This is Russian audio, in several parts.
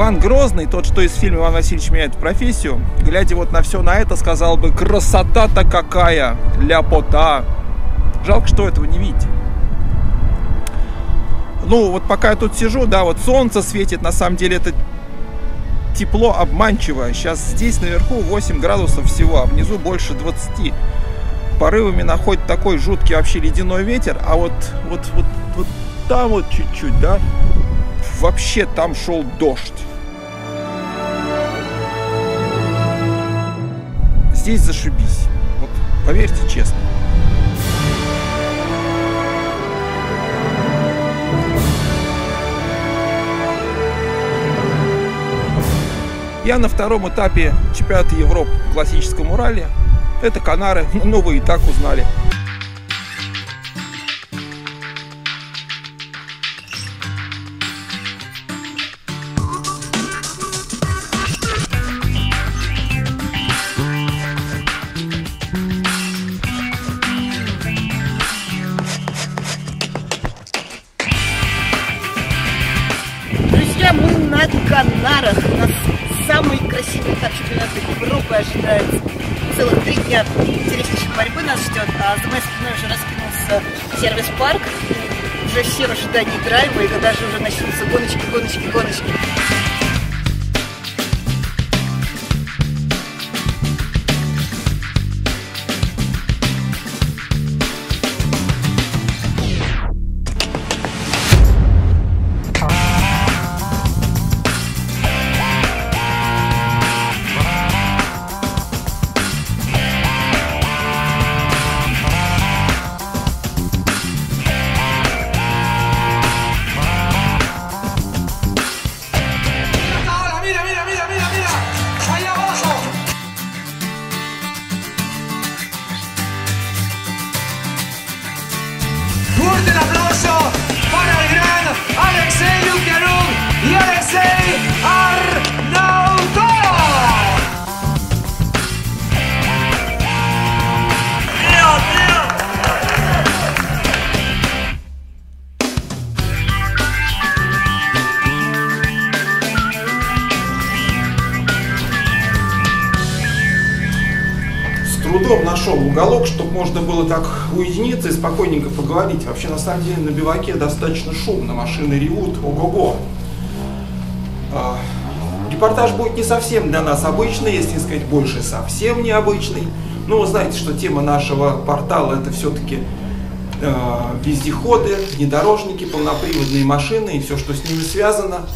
Иван Грозный, тот, что из фильма «Иван Васильевич меняет профессию», глядя вот на все на это, сказал бы «Красота-то какая! Ляпота!» Жалко, что этого не видите. Ну, вот пока я тут сижу, да, вот солнце светит, на самом деле это тепло обманчивое. Сейчас здесь наверху 8 градусов всего, а внизу больше 20. Порывами находит такой жуткий вообще ледяной ветер, а вот, вот, вот, вот там вот чуть-чуть, да, вообще там шел дождь. Здесь зашибись. Вот, поверьте честно. Я на втором этапе чемпионата Европы в классическом Урале. Это Канары, ну вы и так узнали. Борьбы нас ждет. А за моей спиной уже раскинулся сервис-парк. Уже все в ожидании драйва, и даже уже начнутся гоночки, гоночки, гоночки. Трудом нашел уголок, чтобы можно было так уединиться и спокойненько поговорить. Вообще, на самом деле, на биваке достаточно шумно, машины ревут, ого-го. Репортаж будет не совсем для нас обычный, если не сказать больше, совсем необычный. Но вы знаете, что тема нашего портала это все-таки вездеходы, внедорожники, полноприводные машины и все, что с ними связано,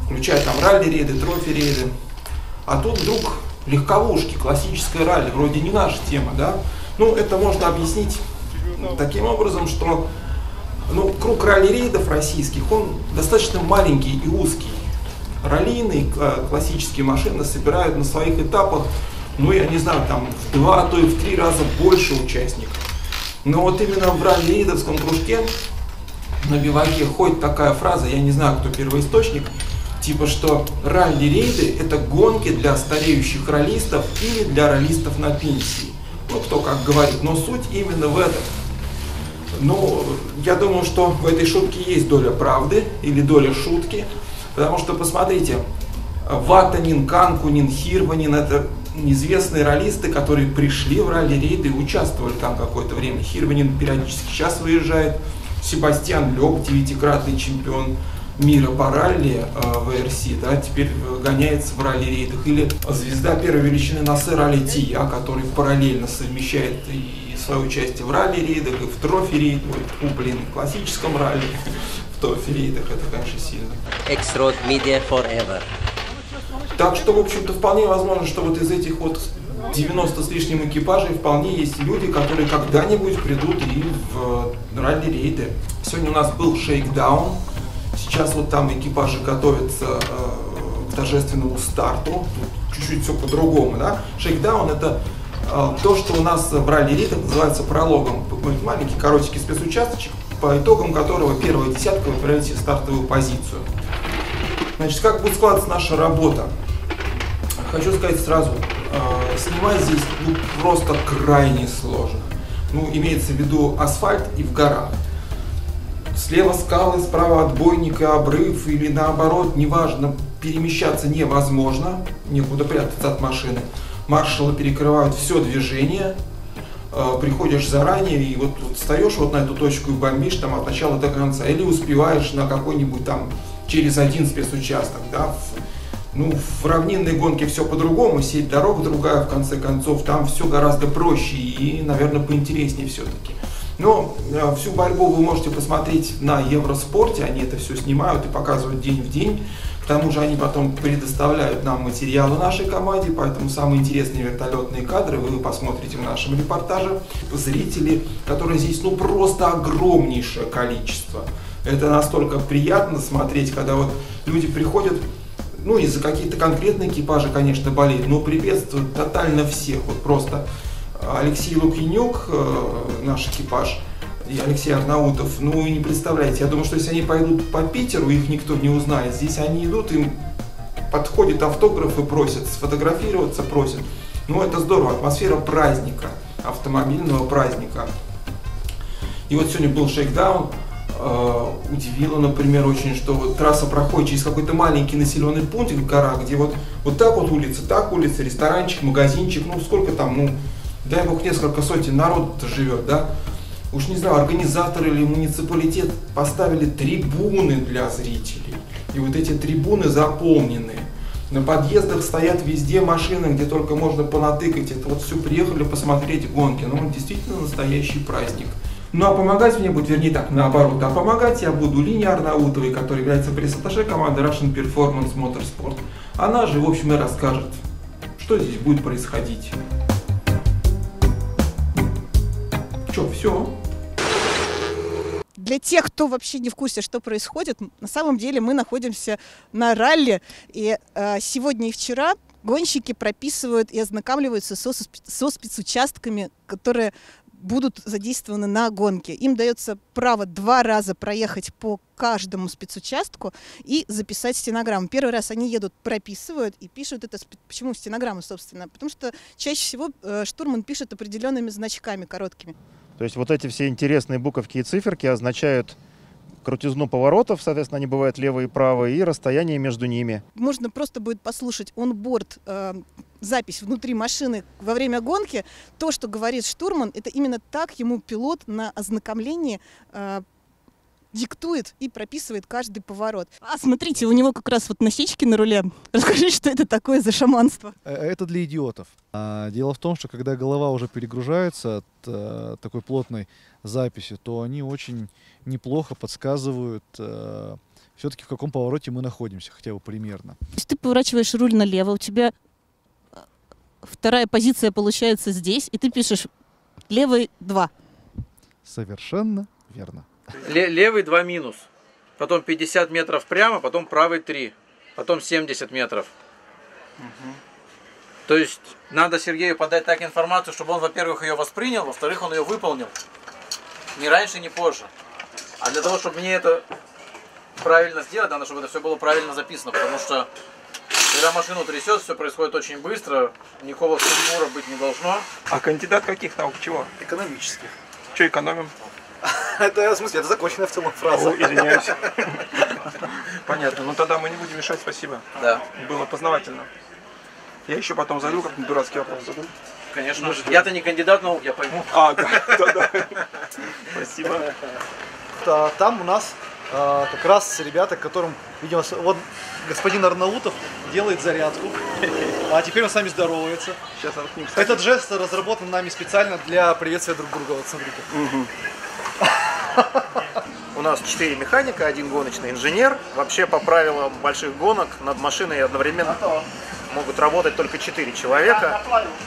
включая там ралли-рейды, трофи-рейды. А тут вдруг легковушки, классическое ралли, вроде не наша тема, да? Ну, это можно объяснить таким образом, что ну, круг ралли-рейдов российских, он достаточно маленький и узкий. Раллийные кла- классические машины собирают на своих этапах, ну, я не знаю, там в два, а то и в три раза больше участников. Но вот именно в ралли-рейдовском кружке на биваке ходит такая фраза, я не знаю, кто первоисточник, типа что ралли-рейды это гонки для стареющих раллистов или для раллистов на пенсии. Ну, кто как говорит, но суть именно в этом. Ну, я думаю, что в этой шутке есть доля правды или доля шутки, потому что, посмотрите, Ватанин, Канкунин, Хирванин – это известные раллисты, которые пришли в ралли-рейды и участвовали там какое-то время. Хирванин периодически сейчас выезжает, Себастьян Лёб, девятикратный чемпион мира по ралли э, ВРС, да, теперь гоняется в ралли-рейдах. Или звезда первой величины Насер Али Тия, который параллельно совмещает и свое участие в ралли-рейдах, и в фу, блин, в классическом ралли, в трофи-рейдах, это, конечно, сильно. X-Road Media Forever. Так что, в общем-то, вполне возможно, что вот из этих вот 90 с лишним экипажей вполне есть люди, которые когда-нибудь придут и в ралли-рейды. Сегодня у нас был шейкдаун. Сейчас вот там экипажи готовятся э, к торжественному старту. Тут чуть-чуть все по-другому, да. Шейкдаун это э, то, что у нас в ралли-рейдах называется прологом. Маленький, коротенький спецучасточек, по итогам которого первая десятка выбираете стартовую позицию. Значит, как будет складываться наша работа? Хочу сказать сразу, э, снимать здесь ну, просто крайне сложно. Ну, имеется в виду асфальт и в горах. Слева скалы, справа отбойник и обрыв, или наоборот, неважно, перемещаться невозможно, некуда прятаться от машины. Маршалы перекрывают все движение, приходишь заранее и вот, вот встаешь вот на эту точку и бомбишь там от начала до конца. Или успеваешь на какой-нибудь там через один спецучасток, да, ну, в равнинной гонке все по-другому, сеть дорог другая, в конце концов, там все гораздо проще и, наверное, поинтереснее все-таки. Но э, всю борьбу вы можете посмотреть на Евроспорте, они это все снимают и показывают день в день. К тому же они потом предоставляют нам материалы нашей команде, поэтому самые интересные вертолетные кадры вы посмотрите в нашем репортаже. Зрители, которые здесь ну просто огромнейшее количество. Это настолько приятно смотреть, когда вот люди приходят, ну, из-за каких-то конкретных экипажей, конечно, болеют, но приветствуют тотально всех. Вот просто Алексей Лукьянюк, э, наш экипаж, и Алексей Арнаутов, ну и не представляете, я думаю, что если они пойдут по Питеру, их никто не узнает. Здесь они идут, им подходят автографы, просят, сфотографироваться просят. Ну это здорово, атмосфера праздника, автомобильного праздника. И вот сегодня был шейкдаун, э, удивило, например, очень, что вот трасса проходит через какой-то маленький населенный пункт в горах, где вот, вот так вот улица, так улица, ресторанчик, магазинчик, ну сколько там, ну дай бог несколько сотен народу живет, да, уж не знаю, организаторы или муниципалитет поставили трибуны для зрителей. И вот эти трибуны заполнены. На подъездах стоят везде машины, где только можно понатыкать. Это вот все приехали посмотреть гонки. Ну, действительно настоящий праздник. Ну а помогать мне будет, вернее так, наоборот, а помогать я буду Лине Арнаутовой, которая является пресс-атташе команды Russian Performance Motorsport. Она же, в общем, и расскажет, что здесь будет происходить. Что, все? Для тех, кто вообще не в курсе, что происходит, на самом деле мы находимся на ралли. И э, сегодня и вчера гонщики прописывают и ознакомливаются со, со спецучастками, которые будут задействованы на гонке. Им дается право два раза проехать по каждому спецучастку и записать стенограмму. Первый раз они едут, прописывают и пишут это. Почему стенограмму, собственно? Потому что чаще всего э, штурман пишет определенными значками короткими. То есть вот эти все интересные буковки и циферки означают крутизну поворотов, соответственно, они бывают левые и правые, и расстояние между ними. Можно просто будет послушать онборд э, запись внутри машины во время гонки. То, что говорит штурман, это именно так ему пилот на ознакомлении э, диктует и прописывает каждый поворот. А смотрите, у него как раз вот насечки на руле. Расскажи, что это такое за шаманство? Э, это для идиотов. А, дело в том, что когда голова уже перегружается от а, такой плотной записи, то они очень неплохо подсказывают а, все-таки в каком повороте мы находимся, хотя бы примерно. То есть ты поворачиваешь руль налево, у тебя вторая позиция получается здесь, и ты пишешь левый 2. Совершенно верно. Левый 2 минус. Потом 50 метров прямо, потом правый 3. Потом 70 метров. Угу. То есть надо Сергею подать так информацию, чтобы он, во-первых, ее воспринял, во-вторых, он ее выполнил. Ни раньше, ни позже. А для того, чтобы мне это правильно сделать, надо, чтобы это все было правильно записано, потому что когда машину трясет, все происходит очень быстро, никакого сумбура быть не должно. А кандидат каких наук? Чего? Экономических. Что экономим? Это, в смысле, это законченная в целом фраза. О, извиняюсь. Понятно. Ну тогда мы не будем мешать, спасибо. Да. Было познавательно. Я еще потом зайду, как дурацкий вопрос задам. Конечно. Я-то не кандидат наук, я пойму. А, да, да, да. Спасибо. Там у нас а, как раз ребята, которым, видимо, вот господин Арнаутов делает зарядку, а теперь он с нами здоровается. Сейчас он к ним Этот жест разработан нами специально для приветствия друг друга. Вот смотрите. Угу. У нас четыре механика, один гоночный инженер. Вообще по правилам больших гонок над машиной одновременно могут работать только четыре человека.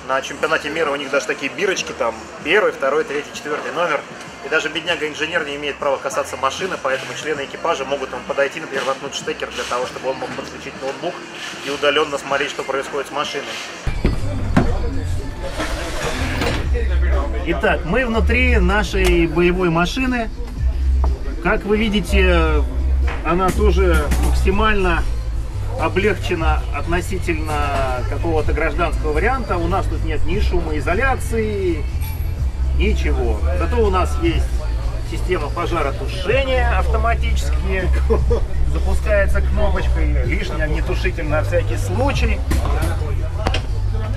На чемпионате мира у них даже такие бирочки, там первый, второй, третий, четвертый номер. И даже бедняга-инженер не имеет права касаться машины, поэтому члены экипажа могут ему подойти, например, воткнуть штекер для того, чтобы он мог подключить ноутбук и удаленно смотреть, что происходит с машиной. Итак, мы внутри нашей боевой машины. Как вы видите, она тоже максимально облегчена относительно какого-то гражданского варианта. У нас тут нет ни шумоизоляции, ничего. Зато у нас есть система пожаротушения автоматические. запускается кнопочкой, лишний огнетушитель на всякий случай.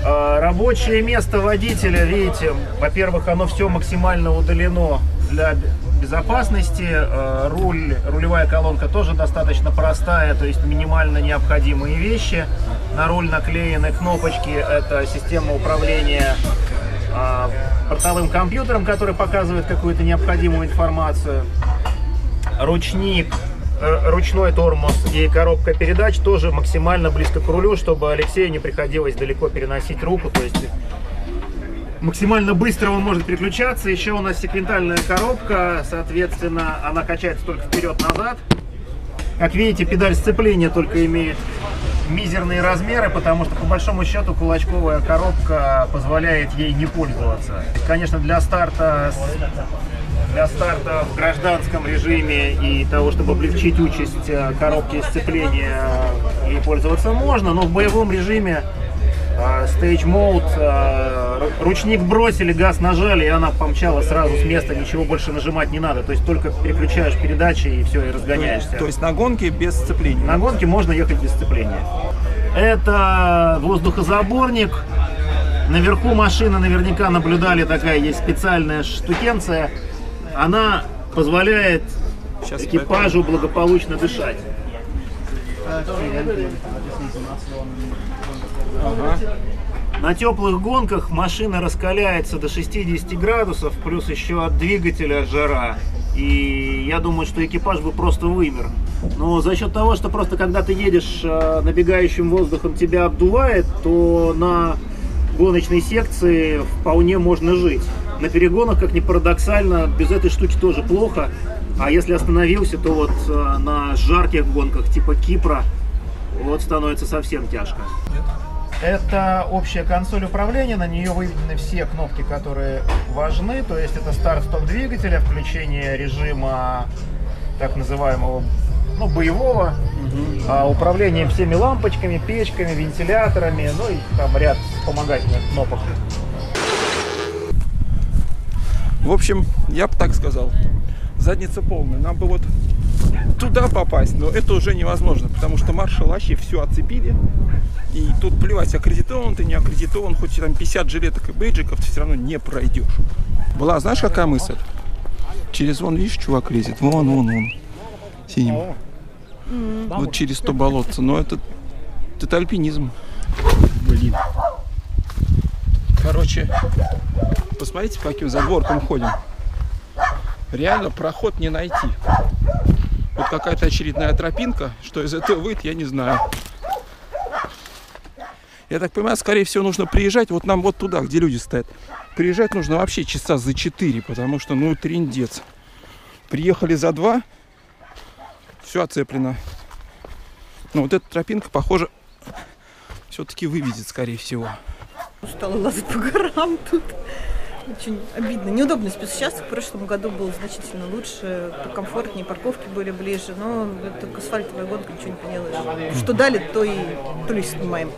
А, Рабочее место водителя, видите, во-первых, оно все максимально удалено для безопасности. А, Руль, рулевая колонка тоже достаточно простая, то есть минимально необходимые вещи. На руль наклеены кнопочки, это система управления а, портовым компьютером, который показывает какую-то необходимую информацию. Ручник, э, ручной тормоз и коробка передач тоже максимально близко к рулю, чтобы Алексею не приходилось далеко переносить руку. То есть максимально быстро он может переключаться. Еще у нас секвентальная коробка, соответственно, она качается только вперед-назад. Как видите, педаль сцепления только имеет мизерные размеры, потому что по большому счету кулачковая коробка позволяет ей не пользоваться. Конечно, для старта для старта в гражданском режиме и того, чтобы облегчить участь э, коробки сцепления и пользоваться можно, но в боевом режиме Stage Mode, ру- ручник бросили, газ нажали, и она помчала сразу с места, ничего больше нажимать не надо. То есть только переключаешь передачи и все, и разгоняешься. То есть на гонке без сцепления. На гонке можно ехать без сцепления. Это воздухозаборник. Наверху машины наверняка наблюдали, такая есть специальная штукенция. Она позволяет Сейчас экипажу благополучно дышать. На теплых гонках машина раскаляется до 60 градусов, плюс еще от двигателя жара. И я думаю, что экипаж бы просто вымер. Но за счет того, что просто когда ты едешь э, набегающим воздухом, тебя обдувает, то на гоночной секции вполне можно жить. На перегонах, как ни парадоксально, без этой штуки тоже плохо. А если остановился, то вот э, на жарких гонках типа Кипра вот становится совсем тяжко. Это общая консоль управления, на нее выведены все кнопки, которые важны, то есть это старт-стоп двигателя, включение режима так называемого ну, боевого, а, управление всеми лампочками, печками, вентиляторами, ну и там ряд вспомогательных кнопок. В общем, я бы так сказал. Задница полная. Нам бы вот туда попасть, но это уже невозможно, потому что маршал вообще все оцепили. И тут плевать, аккредитован ты, не аккредитован, хоть там 50 жилеток и бейджиков, ты все равно не пройдешь. Была, знаешь, какая мысль? Через вон, видишь, чувак лезет, вон, вон, вон, синим. Вот через то болотце, но это, это альпинизм. Блин. Короче, посмотрите, по каким задворкам ходим. Реально проход не найти. Вот какая-то очередная тропинка, что из этого выйдет, я не знаю. Я так понимаю, скорее всего, нужно приезжать вот нам вот туда, где люди стоят. Приезжать нужно вообще часа за 4, потому что, ну, трендец. Приехали за 2, все оцеплено. Но вот эта тропинка, похоже, все-таки выведет, скорее всего. Устала лазать по горам тут. Очень обидно. Неудобно сейчас. В прошлом году было значительно лучше, комфортнее, парковки были ближе, но это асфальтовая гонка, ничего не поделаешь. Что дали, то и то ли снимаем.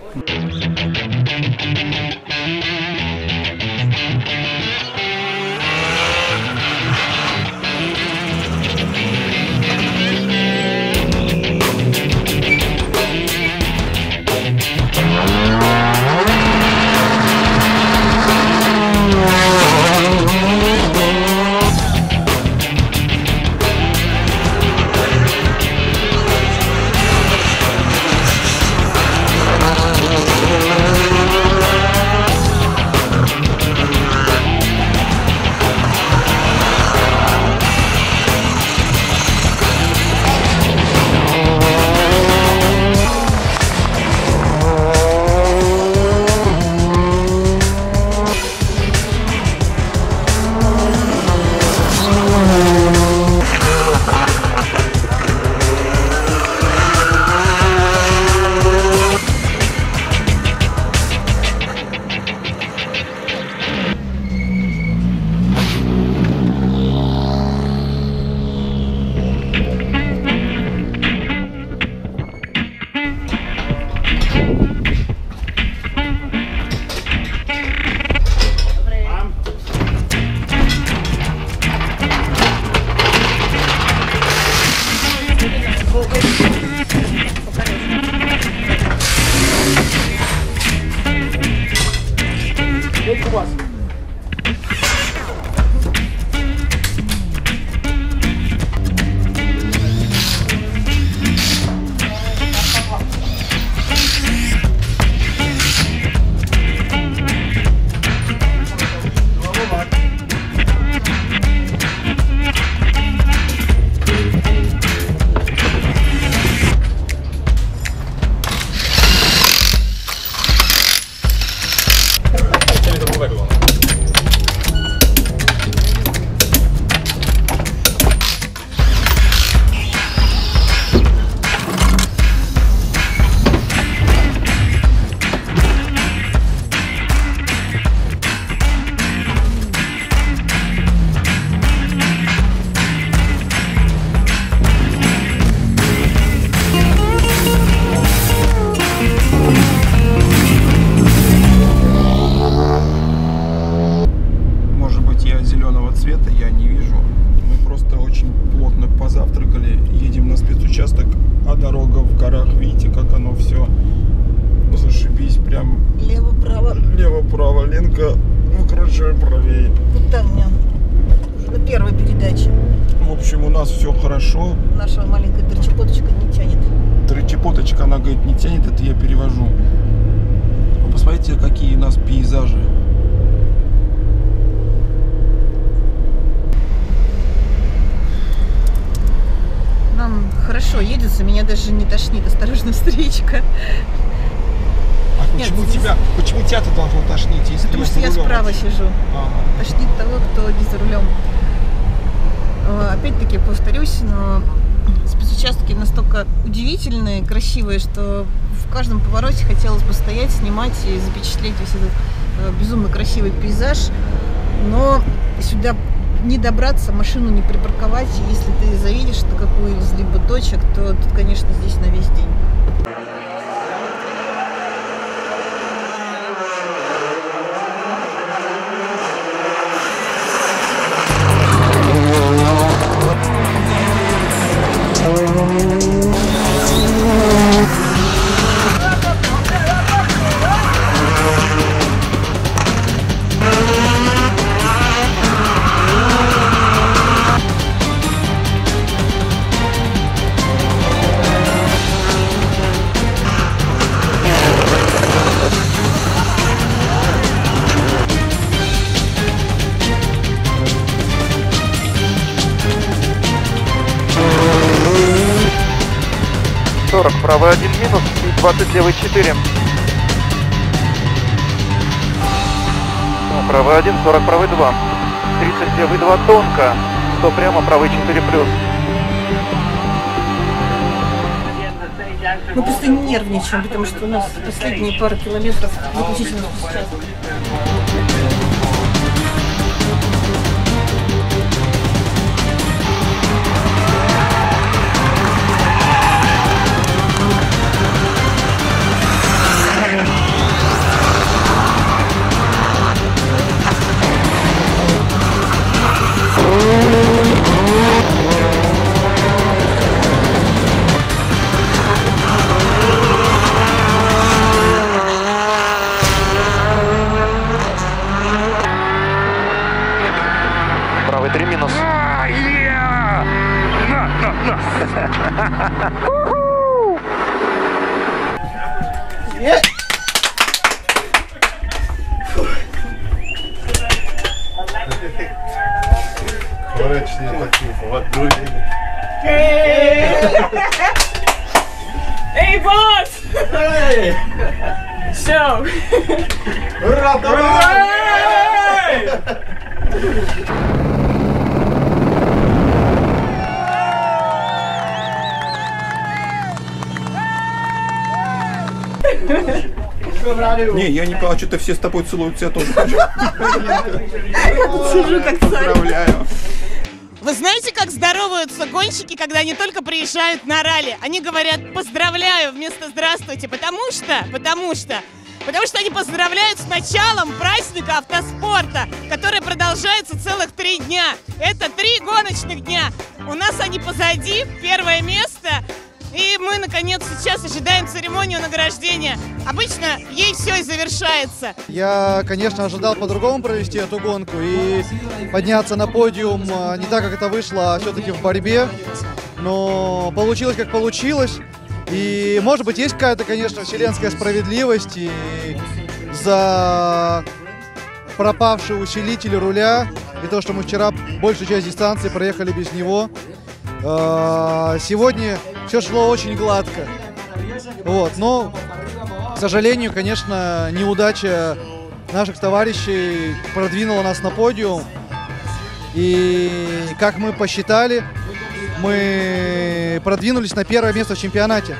Я не вижу. Мы просто очень плотно позавтракали, едем на спецучасток, а дорога в горах, видите, как оно все зашибись, прям Лево-право. лево-право, Ленка, ну, короче, правее. Вот там уже на первой передаче В общем, у нас все хорошо. нашего маленькая торчепоточка не тянет. Тречепоточка, она говорит, не тянет, это я перевожу. Вы посмотрите, какие у нас пейзажи. Нам хорошо едется, меня даже не тошнит. Осторожно, встречка. А Нет, почему здесь- тебя, почему тебя-то должно тошнить, если Потому я что я справа сижу. Ага. Тошнит того, кто не за рулем. Э, Опять-таки повторюсь, но спецучастки настолько удивительные, красивые, что в каждом повороте хотелось бы стоять, снимать и запечатлеть весь этот э, безумно красивый пейзаж. сюда не добраться, машину не припарковать. Если ты заедешь на какую из либо точек, то тут, конечно, здесь на весь день. Правый один минус и 20 левый 4. Правый 1, 40 правый 2. 30 левый 2 тонко. 100 прямо, правый 4 плюс. Мы просто нервничаем, потому что у нас последние пару километров заключительных участков. Эй, босс! Все! Ура, Не, я не понял, что-то все с тобой целуются, я тоже хочу. Сижу как царь. Поздравляю. Вы знаете, как здороваются гонщики, когда они только приезжают на ралли? Они говорят «поздравляю» вместо «здравствуйте», потому что, потому что, потому что они поздравляют с началом праздника автоспорта, который продолжается целых три дня. Это три гоночных дня. У нас они позади, первое место. И мы, наконец, сейчас ожидаем церемонию награждения. Обычно ей все и завершается. Я, конечно, ожидал по-другому провести эту гонку и подняться на подиум а, не так, как это вышло, а все-таки в борьбе. Но получилось, как получилось. И, может быть, есть какая-то, конечно, вселенская справедливость и за пропавший усилитель руля и то, что мы вчера большую часть дистанции проехали без него. А, Сегодня все шло очень гладко. Вот, но, к сожалению, конечно, неудача наших товарищей продвинула нас на подиум. И, как мы посчитали, мы продвинулись на первое место в чемпионате.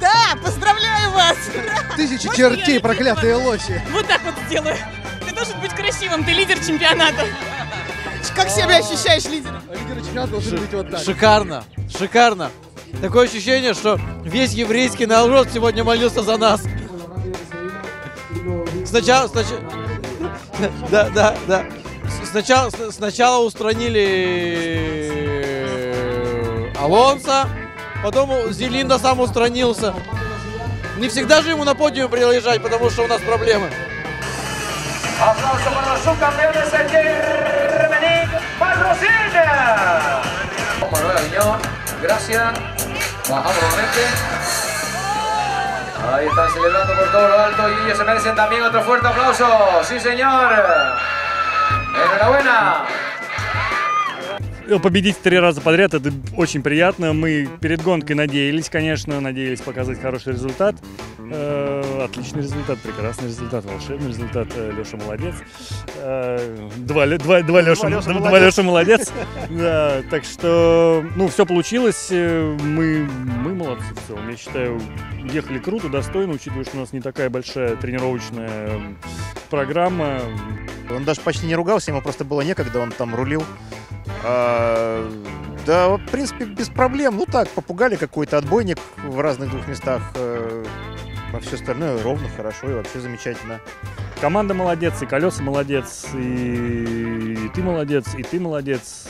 Да, поздравляю вас! Тысячи Можно чертей, проклятые лоси. Вот так вот сделаю. Ты должен быть красивым, ты лидер чемпионата. Как себя ощущаешь лидером? Лидер чемпионата должен быть вот так. Шикарно, шикарно. Такое ощущение, что весь еврейский народ сегодня молился за нас. Сначала, сначала... Да, да, да. Сначала, сначала устранили Алонса, потом Зелинда сам устранился. Не всегда же ему на подиуме приезжать, потому что у нас проблемы. Aplauso para los subcampeones de Germany, Patrocina. Manuel Aviñón, gracias. Bajamos nuevamente. Ahí están celebrando por todo lo alto y ellos se merecen también otro fuerte aplauso. Sí, señor. Enhorabuena. Ну, Победить три раза подряд это очень приятно. Мы перед гонкой надеялись, конечно, надеялись показать хороший результат. Э, Отличный результат, прекрасный результат, волшебный результат. Э, Леша молодец. Э, Два, два, два Леша, Леша два молодец. Леша молодец. Да, так что, ну, все получилось. Э, Мы, мы молодцы в целом. Я считаю, ехали круто, достойно, учитывая, что у нас не такая большая тренировочная программа. Он даже почти не ругался, ему просто было некогда, он там рулил. А, да, в принципе, без проблем. Ну так, попугали какой-то отбойник в разных двух местах. А все остальное ровно, хорошо и вообще замечательно. Команда молодец, и колеса молодец, и ты молодец, и ты молодец.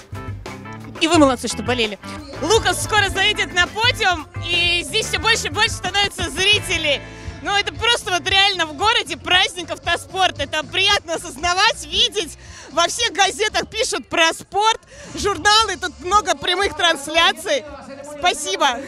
И вы молодцы, что болели. Лукас скоро заедет на подиум, и здесь все больше и больше становится зрителей. Ну, это просто вот реально в городе праздник автоспорта. Это приятно осознавать, видеть. Во всех газетах пишут про спорт, журналы, тут много прямых трансляций. Спасибо.